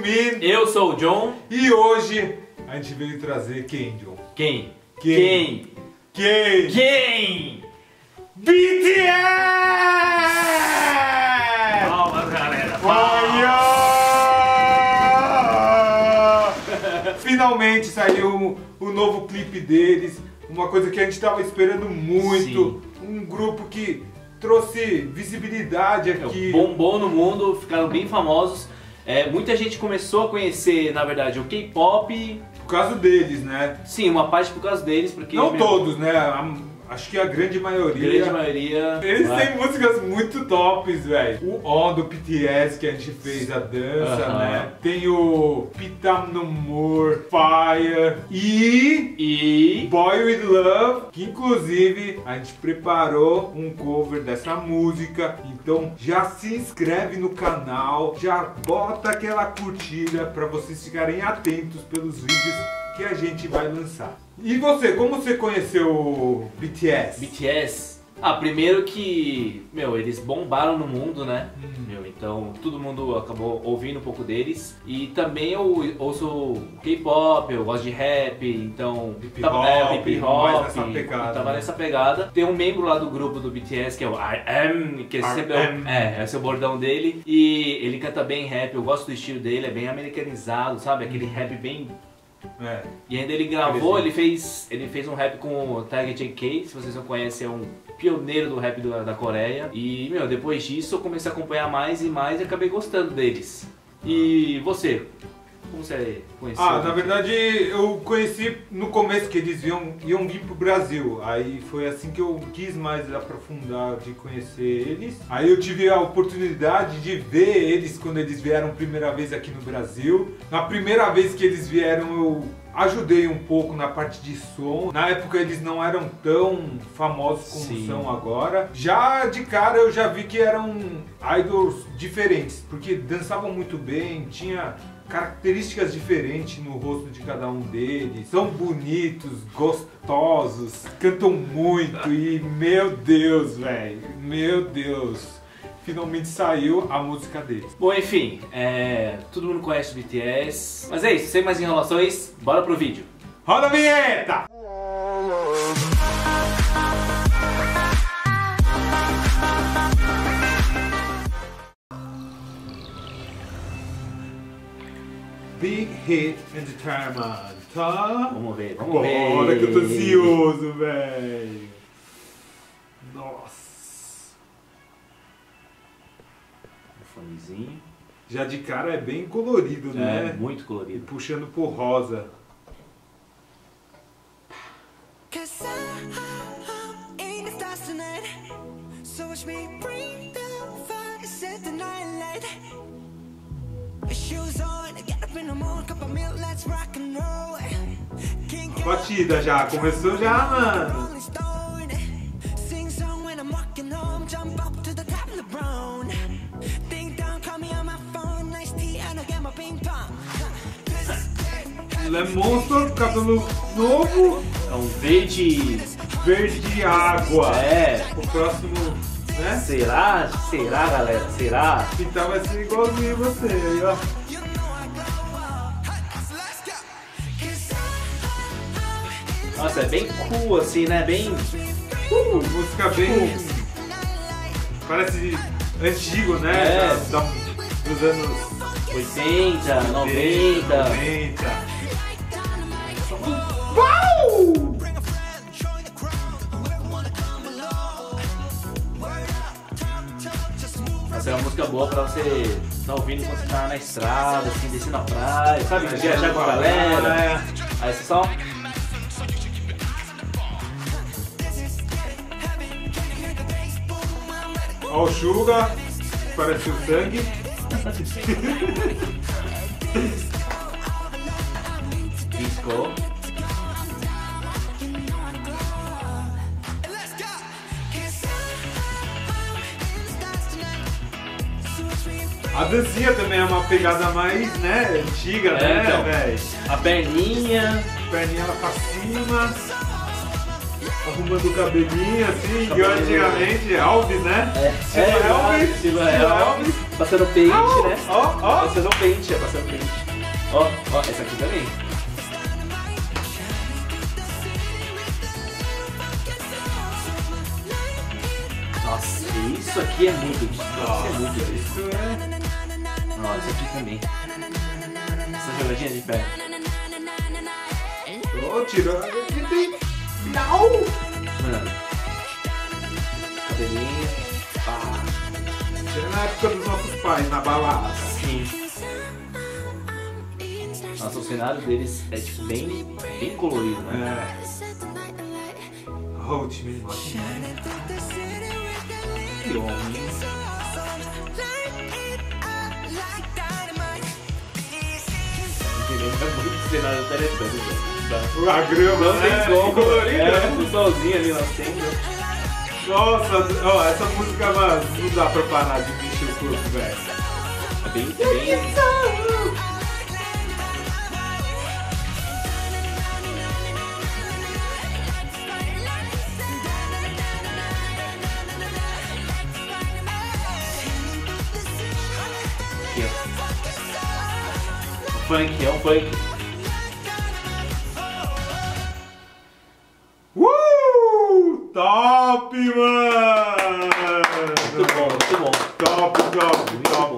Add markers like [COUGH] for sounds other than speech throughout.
Min Eu sou o John. e hoje a gente veio trazer quem, John? Quem? Quem? Quem? Quem? Quem? BTS! Palmas, galera. Olha! Finalmente saiu o novo clipe deles, uma coisa que a gente estava esperando muito, um grupo que trouxe visibilidade aqui. Bombou no mundo, ficaram bem famosos. É, muita gente começou a conhecer, na verdade, o K-pop. Por causa deles, né? Sim, uma parte por causa deles, porque. Não todos, né? Acho que a grande maioria. grande maioria. Eles vai. têm músicas muito tops, velho. O On do BTS que a gente fez a dança, Aham. né? Tem o Pitam No More, Fire e E. Boy With Love, que inclusive a gente preparou um cover dessa música. Então já se inscreve no canal, já bota aquela curtida para vocês ficarem atentos pelos vídeos que a gente vai lançar. E você, como você conheceu o BTS? BTS. Ah, primeiro que, meu, eles bombaram no mundo, né? Hum. Meu, então todo mundo acabou ouvindo um pouco deles. E também eu ouço K-pop, eu gosto de rap, então. Hip tava- hop, é, hip hop, nessa pegada, Tava né? nessa pegada. Tem um membro lá do grupo do BTS que é o Am, que esse sempre é, RM. é, é o bordão dele. E ele canta bem rap, eu gosto do estilo dele, é bem americanizado, sabe? Aquele rap bem É. e ainda ele gravou, ele fez, ele fez um rap com o Tiger JK, se vocês não conhecem, é um pioneiro do rap do- da Coreia. E, meu, depois disso eu comecei a acompanhar mais e mais e acabei gostando deles. E você? Como você conheceu? Ah, na verdade eu conheci no começo que eles iam, iam vir pro Brasil. Aí foi assim que eu quis mais aprofundar de conhecer eles. Aí eu tive a oportunidade de ver eles quando eles vieram primeira vez aqui no Brasil. Na primeira vez que eles vieram eu ajudei um pouco na parte de som. Na época eles não eram tão famosos como Sim. são agora. Já de cara eu já vi que eram idols diferentes, porque dançavam muito bem, tinha características diferentes no rosto de cada um deles. São bonitos, gostosos, cantam muito e meu Deus, velho, meu Deus. Finalmente saiu a música deles. Bom, enfim, é, todo mundo conhece o BTS. Mas é isso, sem mais enrolações, bora pro vídeo. Roda a vinheta! Big Hit and Determined, tá? Vamos ver, vamos ver. Bora que eu tô ansioso, velho. Nossa. Um fonezinho. Já de cara é bem colorido, É, né? muito E colorido. puxando pro rosa. Shoes on, get Batida já, começou já, mano. Ele é monstro, cabelo novo, É um verde. verde água. É. O próximo, né? Será? Será, galera? Será? Pintar vai ser igualzinho você, aí, ó. Nossa, é bem cool assim, né? Bem. Uh, música bem. Parece antigo, né? É. Da- da- dos anos 80, 90. 90. Bring a friend, join the crowd. Whoever wanna come below. Word up, talk, talk, just move Essa é uma música boa pra você estar ouvindo quando você tá na estrada, assim, descendo a praia, sabe? Viajar com a galera. É. Aí você só. Ó o Suga, parece o sangue. Me A dancinha também é uma pegada mais, né, antiga, É, né, então. velho? A perninha. Perninha lá pra cima. Arrumando o cabelinho assim, igual antigamente, Elvis, né? É, Silva é, Elvis, Silva Silva Elvis, passando pente, né? Ó, ó. Passando pente, é passando pente. Ó, ó, essa aqui também. Nossa, isso aqui é muito Isso é muito difícil. Isso é. Nossa, aqui também. Essa jogadinha de pé. Ô, tirou. Não! Mano. Cabelinho. Pá. Isso é na época dos nossos pais, na balada. Sim. Nossa, o cenário deles é tipo bem, bem colorido, né? É. Oh, o time gosta. Que homem. Me lembra muito cenário velho. A grama, Não né? tem como. Colorido. É, o solzinho ali nascendo. Nossa, ó, essa música, mano, não dá pra parar de mexer o corpo, velho. É bem, bem... Aqui, ó. O funk, é um funk. Muito bom.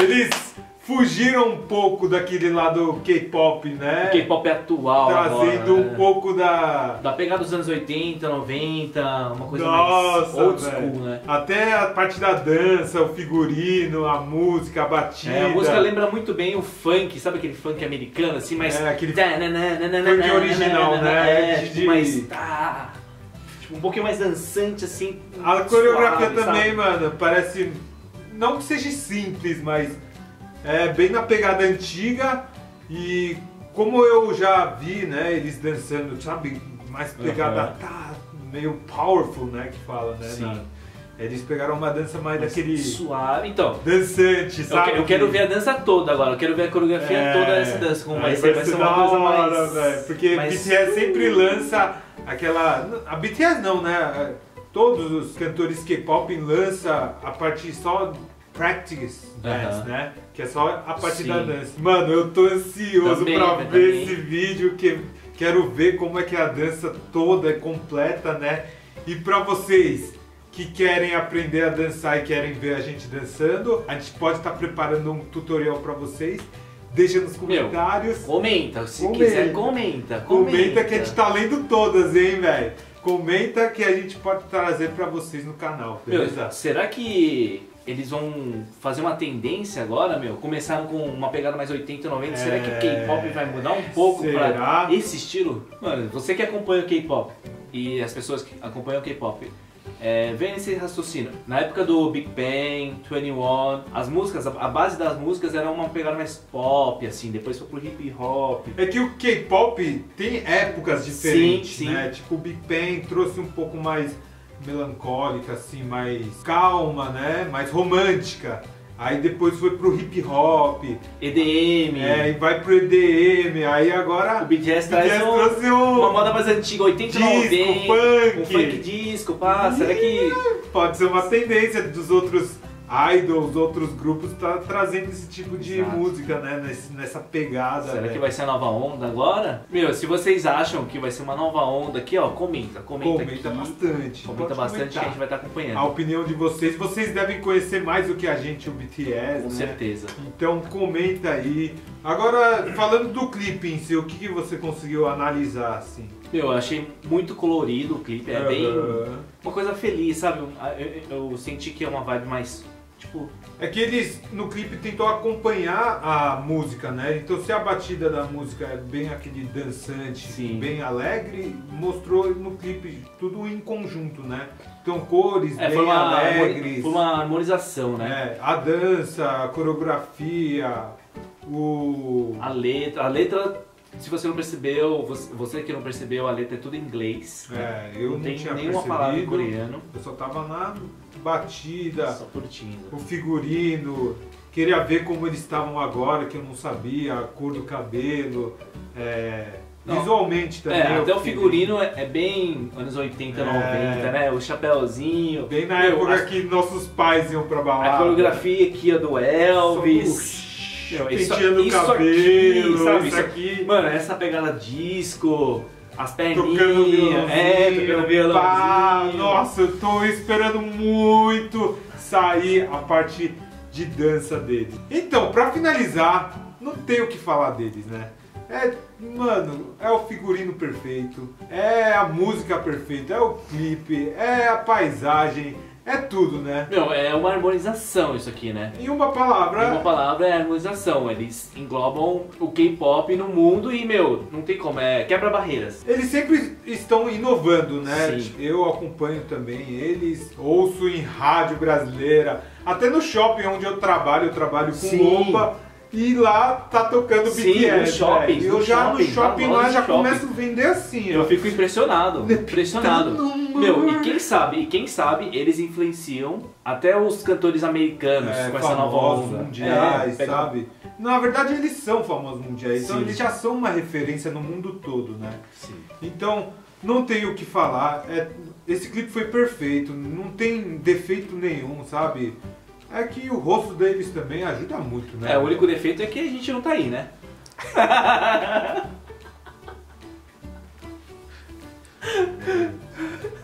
Eles fugiram um pouco daquele lado K-pop, né? K-pop atual Trazendo agora, um né? pouco da... Da pegada dos anos 80, 90, uma coisa Nossa, mais old school, né? Até a parte da dança, o figurino, a música, a batida. É, a música lembra muito bem o funk, sabe aquele funk americano, assim, mas... É, aquele funk original, né? É, De- tá, tipo, um pouquinho mais dançante, assim. A coreografia suave, também, sabe? mano, parece. Não que seja simples, mas é bem na pegada antiga e como eu já vi, né, eles dançando, sabe, mais pegada Aham. tá meio powerful, né, que fala, né? Sim. na- eles pegaram uma dança mais daquele Suave. Então, dançante, eu, sabe? que- eu quero ver a dança toda agora, eu quero ver a coreografia É, toda dessa dança, como vai aí ser, vai ser uma da coisa hora, mais... velho, porque BTS sempre lança aquela. A BTS não, né? Todos os cantores K-pop lançam a parte só practice dance, Aham. né? Que é só a parte Sim. da dança. Mano, eu tô ansioso Também, pra né, ver também. esse vídeo, que quero ver como é que a dança toda é completa, né? E pra vocês que querem aprender a dançar e querem ver a gente dançando, a gente pode estar preparando um tutorial pra vocês. Deixa nos comentários. Comenta, se Comenta. quiser, comenta, comenta. Comenta que a gente tá lendo todas, hein, velho? Comenta que a gente pode trazer pra vocês no canal, Meu, beleza? será que eles vão fazer uma tendência agora, meu? Começaram com uma pegada mais 80, 90. Será que o K-pop vai mudar um pouco pra esse estilo? Mano, você que acompanha o K-pop e as pessoas que acompanham o K-pop, é, vem esse raciocínio. Na época do Big Bang, 21, as músicas, a, a base das músicas era uma pegada mais pop, assim. Depois foi pro hip hop. É que o K-pop tem épocas diferentes, Sim, sim. né? Tipo, o Big Bang trouxe um pouco mais melancólica, assim, mais calma, né? Mais romântica. Aí depois foi pro hip hop, EDM. é, e vai pro EDM, aí agora O BTS o traz BTS um- trouxe um... uma moda mais antiga, 80, Disco, 90. funk. Um funk disco, pá. Será que. Pode ser uma tendência dos outros idols, outros grupos, tá trazendo esse tipo de Exato. música, né? Nesse- nessa pegada. Será né? que vai ser a nova onda agora? Meu, se vocês acham que vai ser uma nova onda aqui, ó, comenta, comenta, Comenta aqui. bastante. Comenta pode bastante comentar. que a gente vai estar acompanhando. A opinião de vocês. Vocês devem conhecer mais do que a gente o BTS, Com né? certeza. Então comenta aí. Agora, falando do clipe em si, o que, que você conseguiu analisar, assim? Meu, eu achei muito colorido o clipe, é bem. Uma coisa feliz, sabe? Eu, eu- eu senti que é uma vibe mais. Tipo, É que eles, no clipe, tentou acompanhar a música, né? Então, se a batida da música é bem aquele dançante, Sim. bem alegre, mostrou no clipe tudo em conjunto, né? Então, cores é, bem uma, alegres, foi uma harmonização, né? é, a dança, a coreografia, o... A letra, a letra, se você não percebeu, você, que não percebeu, a letra é tudo em inglês. É, eu não, não tinha nenhuma palavra em coreano. Eu só tava na batida, Só curtindo. o figurino, queria ver como eles estavam agora, que eu não sabia, a cor do cabelo, é. Visualmente também. É, até o figurino é, é bem anos 80, É. 90, né? O chapéuzinho. Bem na época a- que nossos pais iam pra balada. A coreografia aqui é do Elvis. Meu, Penteando o isso cabelo, aqui, sabe? isso aqui. Mano, essa pegada disco, as Tocando perninhas, é, tocando violãozinho. Pá, nossa, eu tô esperando muito sair a parte de dança deles. Então, pra finalizar, não tem o que falar deles, né? É, mano, é o figurino perfeito, é a música perfeita, é o clipe, é a paisagem, é tudo, né? Meu, é uma harmonização isso aqui, né? Em uma palavra, Uma palavra é harmonização. Eles englobam o K-pop no mundo e, meu, não tem como, é quebra barreiras. Eles sempre estão inovando, né? Sim. Eu acompanho também eles, ouço em rádio brasileira, até no shopping onde eu trabalho, eu trabalho com Sim. roupa. E lá tá tocando Sim, BTS. nos shoppings, velho. Eu já shoppings, no shopping lá já shopping. começo a vender assim, Eu ó. fico impressionado, [LAUGHS] impressionado. Meu, e quem sabe, e quem sabe, eles influenciam até os cantores americanos É, com essa nova onda. mundiais, É, sabe? Na verdade eles são famosos mundiais, então Sim. eles já são uma referência no mundo todo, né? Sim. Então, não tem o que falar. É, esse clipe foi perfeito, não tem defeito nenhum, sabe? É que o rosto deles também ajuda muito, né? É, o único defeito é que a gente não tá aí, né? [LAUGHS] [LAUGHS]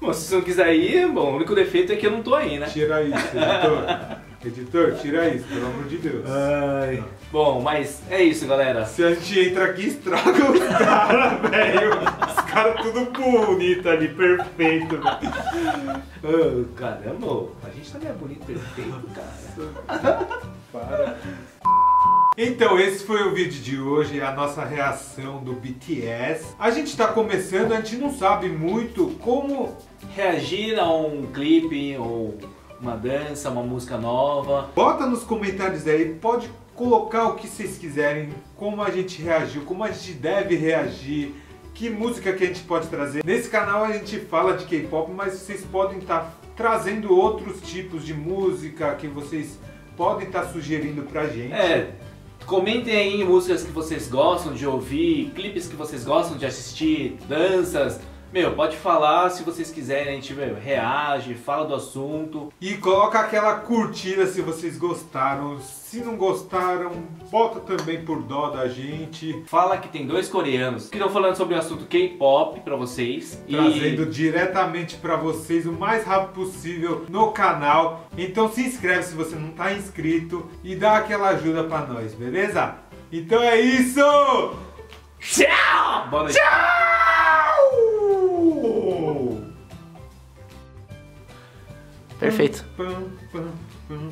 bom, se você não quiser ir, bom, o único defeito é que eu não tô aí, né? Tira isso, editor. [LAUGHS] editor, tira isso, pelo amor de Deus. Ai. Bom, mas é isso, galera. Se a gente entra aqui, estraga os caras, [LAUGHS] velho. Os caras tudo bonito ali, perfeito, velho. Oh, caramba, a gente também é bonito, perfeito, cara. Para. [LAUGHS] Então, esse foi o vídeo de hoje, a nossa reação do BTS. A gente tá começando, a gente não sabe muito como Reagir a um clipe ou uma dança, uma música nova. Bota nos comentários aí, pode colocar o que vocês quiserem, como a gente reagiu, como a gente deve reagir, que música que a gente pode trazer. Nesse canal a gente fala de K-pop, mas vocês podem estar trazendo outros tipos de música que vocês podem estar sugerindo pra gente. É, comentem aí músicas que vocês gostam de ouvir, clipes que vocês gostam de assistir, danças. Meu, pode falar se vocês quiserem, a gente meu, reage, fala do assunto. E coloca aquela curtida se vocês gostaram. Se não gostaram, bota também por dó da gente. Fala que tem dois coreanos que estão falando sobre o assunto K-pop pra vocês. trazendo diretamente para vocês o mais rápido possível no canal. Então se inscreve se você não está inscrito e dá aquela ajuda para nós, beleza? Então é isso! Tchau! Boa noite. Tchau! Perfeito. Pam, pam, pam.